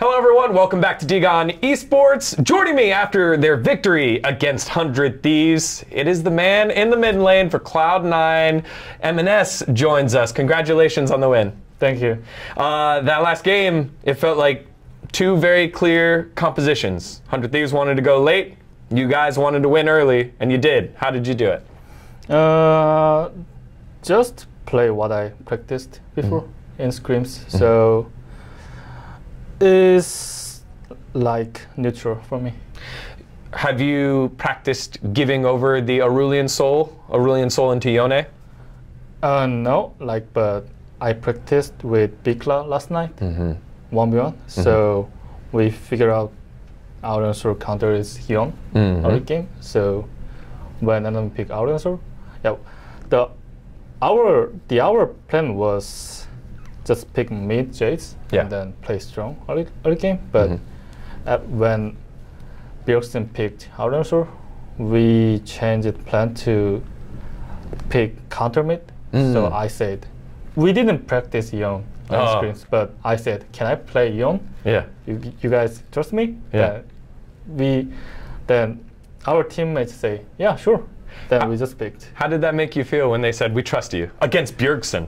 Hello, everyone. Welcome back to dGon Esports. Joining me after their victory against 100 Thieves, it is the man in the mid lane for Cloud9. EMENES joins us. Congratulations on the win. Thank you. Uh, that last game, it felt like two very clear compositions. 100 Thieves wanted to go late. You guys wanted to win early, and you did. How did you do it? Uh, just play what I practiced before in scrims. So it's like neutral for me. Have you practiced giving over the Aurelion Sol, Aurelion Sol into Yone? Uh, no, like, but I practiced with Bikla last night, one by one. So we figured out our answer counter is Hyun Mhm. early game. So when enemy pick our answer, yeah, the our the our plan was just pick mid jades Yeah. and then play strong early, early game. But Mhm. at, when Bjergsen picked our answer, we changed the plan to pick counter mid. So Mm. I said, we didn't practice Yon on Oh. scrims, but I said, can I play Yon? Yeah. You, you guys trust me? Yeah. Then we, then our teammates say, yeah, sure. Then Ah. we just picked. How did that make you feel when they said, we trust you against Bjergsen?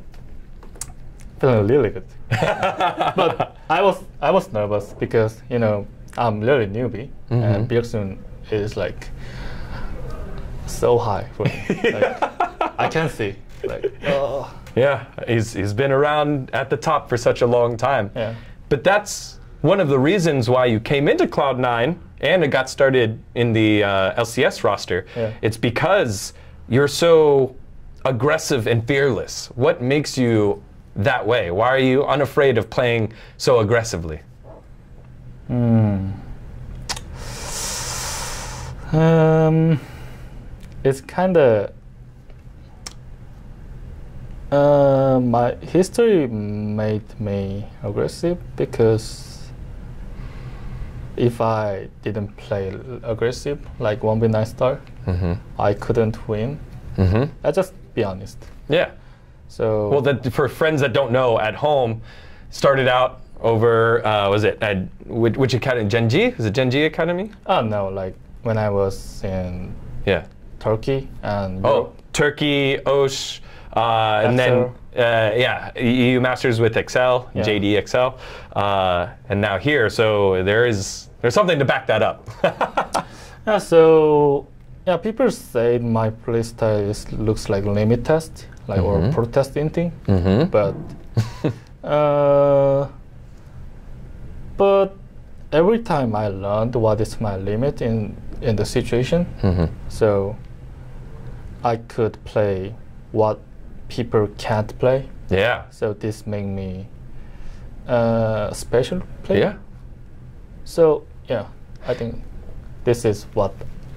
Feeling really good. but I was I was nervous because you know I'm really newbie Mhm. and Bjergsen is like so high for me. Like, I can see like oh Yeah, he's, he's been around at the top for such a long time. yeah But that's one of the reasons why you came into Cloud9 and it got started in the uh, LCS roster. Yeah. It's because you're so aggressive and fearless. What makes you that way? Why are you unafraid of playing so aggressively? Hmm. Um, it's kind of uh, my history made me aggressive because if I didn't play aggressive like one v nine star, Mm-hmm. I couldn't win. Mm-hmm. I just be honest. Yeah. So Well, that, for friends that don't know, at home, started out over, uh, was it, at which, which academy? Gen.G? Is it Gen.G Academy? oh no, like when I was in Yeah. Turkey and Oh, Europe. Turkey, Osh, uh, and then uh, yeah, EU Masters with Excel, Yeah. JD Excel, uh, and now here. So there is there's something to back that up. Yeah, so yeah, people say my playstyle is, looks like limit test, like or Mhm. protest thing, mm-hmm. but uh, but every time I learned what is my limit in in the situation, mm-hmm. so I could play what people can't play. Yeah. So this made me uh, special player. Yeah. So yeah, I think this is what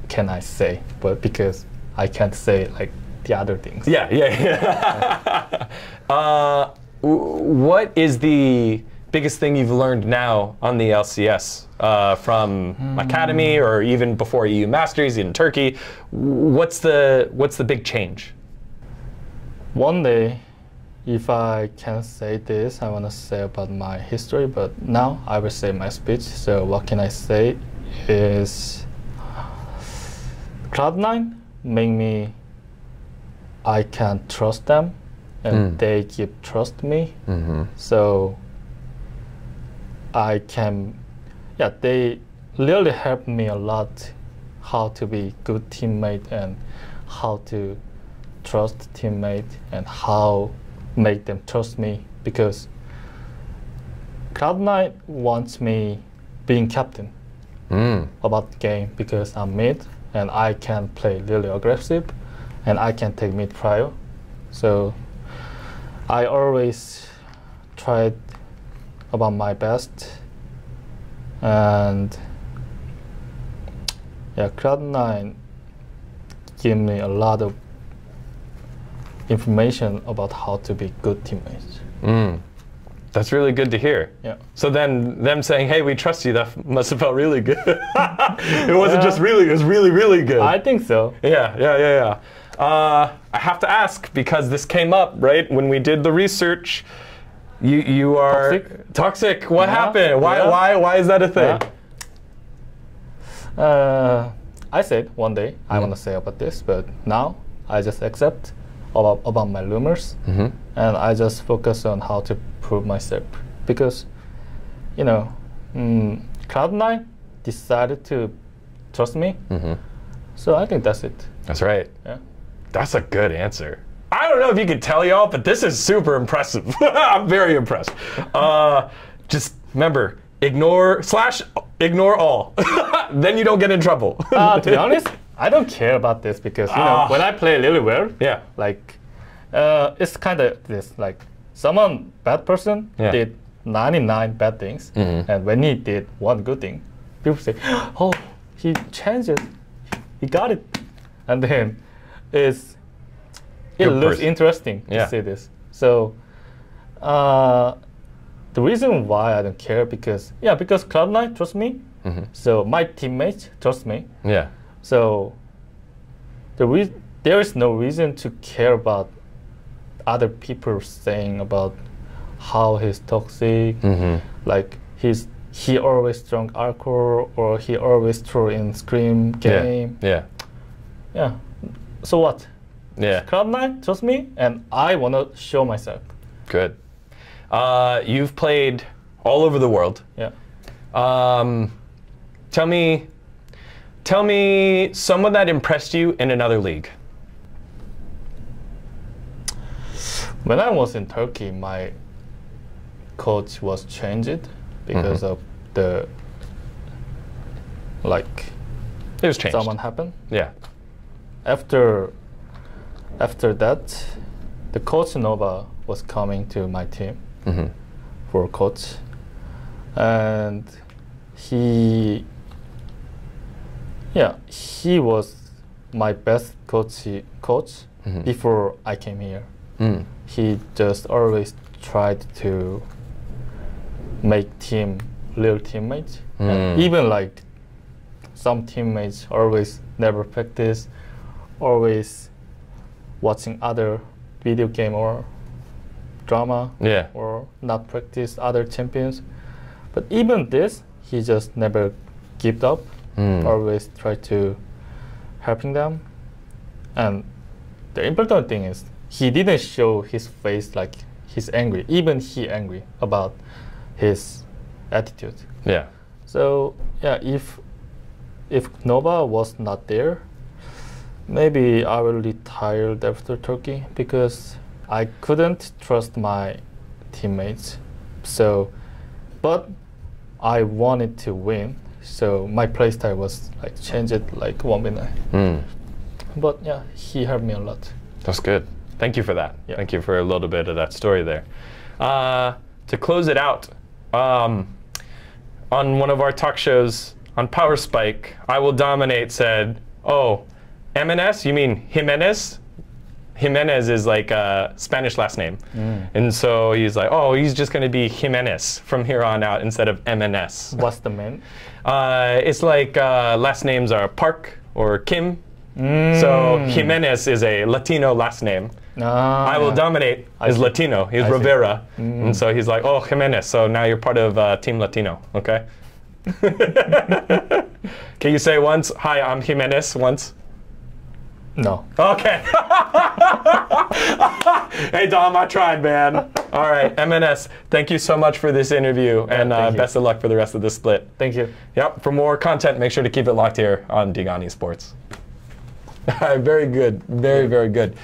can I say, but because I can't say like the other things. Yeah, yeah, yeah. uh, what is the biggest thing you've learned now on the LCS uh, from Academy or even before EU Masters in Turkey? What's the what's the big change? One day, if I can say this, I want to say about my history, but now I will say my speech. So what can I say is Cloud9 make me I can trust them and Mm. they give trust me. Mm-hmm. So I can, yeah, they really helped me a lot how to be good teammate and how to trust teammate and how make them trust me because Cloud9 wants me being captain Mm. about the game because I'm mid and I can play really aggressive and I can take mid prior. So I always tried about my best and yeah, Cloud9 gave me a lot of information about how to be good teammates. Mm. That's really good to hear. Yeah. So then, them saying, "Hey, we trust you," that must have felt really good. it wasn't just really; it was really, really good. I think so. Yeah, yeah, yeah, yeah. Uh, I have to ask because this came up right when we did the research. You you are Toxic? toxic. What Yeah, happened? Why yeah. why why is that a thing? Uh, I said one day I Mhm. want to say about this, but now I just accept about, about my rumors Mm-hmm. And I just focus on how to prove myself because, you know, mm, Cloud9 decided to trust me, Mm-hmm. so I think that's it. That's right. Yeah. That's a good answer. I don't know if you can tell y'all, but this is super impressive. I'm very impressed. Uh, just remember, ignore slash ignore all. then you don't get in trouble. Uh, to be honest, I don't care about this because you know Ah. when I play really well, Yeah. like uh, it's kind of this like someone bad person Yeah. did 99 bad things Mhm. and when he did one good thing people say oh he changed it he got it and then it's it Good looks person. interesting Yeah. to see this so uh, the reason why I don't care because yeah because Cloud9 trust me Mhm. so my teammates trust me Yeah. so the re- there is no reason to care about other people saying about how he's toxic, Mm-hmm. like he's he always drunk alcohol or he always throw in scrim game. Yeah. Yeah. So what? Yeah. Cloud9, trust me, and I wanna show myself. Good. Uh, you've played all over the world. Yeah. Um, tell me, tell me someone that impressed you in another league. When I was in Turkey, my coach was changed because Mhm. of the like It was changed. someone happened. Yeah. after after that, the coach Nova was coming to my team Mm-hmm. for coach, and he, yeah, he was my best coach coach Mhm. before I came here. Mm. He just always tried to make team real teammates, Mm. and even like some teammates always never practice, always watching other video game or drama Yeah. or not practice other champions. But even this, he just never give up. Mm. Always try to helping them. And the important thing is he didn't show his face like he's angry. Even he angry about his attitude. Yeah. So yeah, if if Nova was not there, maybe I will retire after Turkey because I couldn't trust my teammates. So, but I wanted to win, so my playstyle was like changed like one minute. Mm. But yeah, he helped me a lot. That's good. Thank you for that. Yeah. Thank you for a little bit of that story there. Uh, to close it out, um, on one of our talk shows on Power Spike, I Will Dominate said, Oh, EMENES? You mean Jimenez? Jimenez is like a Spanish last name. And so he's like, Oh, he's just going to be Jimenez from here on out instead of EMENES. What's the man? Uh, it's like uh, last names are Park or Kim. So Mm. Jimenez is a Latino last name. Ah, I will yeah. dominate is. Latino. He's I. Rivera, Mm. and so he's like, oh Jimenez. So now you're part of uh, Team Latino. Okay. Can you say once, "Hi, I'm Jimenez"? Once. No. Okay. hey Dom, I tried, man. All right, EMENES. Thank you so much for this interview, and uh, best of luck for the rest of the split. Thank you. Yep. For more content, make sure to keep it locked here on dGon Esports. very good. Very, very good.